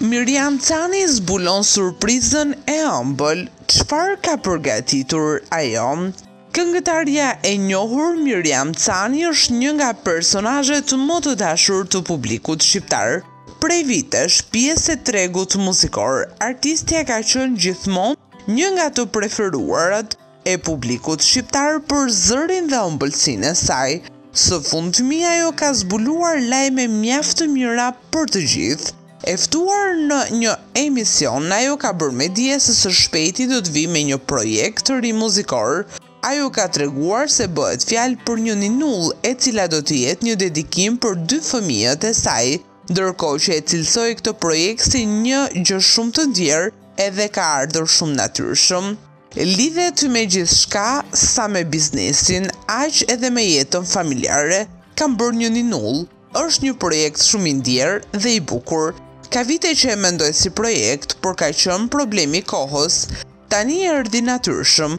Miriam Cani zbulon surprizën e ëmbël, çfarë ka përgatitur ajo? Këngëtarja e njohur Miriam Cani është një nga personazhet më të dashur të publikut shqiptar. Prej vitesh pjesë e tregut muzikor, artistja ka qenë gjithmonë një nga të preferuarat e publikut shqiptar për zërin dhe ëmbëlsinë e saj. Së fundmi ajo ka zbuluar lajme mjaft të mira për të gjithë. E ftuar në një emision, ajo ka bërë me dije se së shpejti do të vijë me një projekt të ri muzikor, Ajo ka treguar se bëhet fjalë për një ninullë e cila do të jetë një dedikim për dy fëmijët e saj, ndërkohë që e cilësoi këtë projekt si një gjë shumë të ndjerë dhe ka ardhur shumë natyrshëm. Lidhet me gjithçka, sa me biznesin, aq edhe me jetën familjare, kam bërë një ninullë. Është një projekt shumë i ndjerë dhe i bukur. Ka vite që e mendoj si projekt, por ka qenë problem i kohës. Tani erdhi natyrshëm.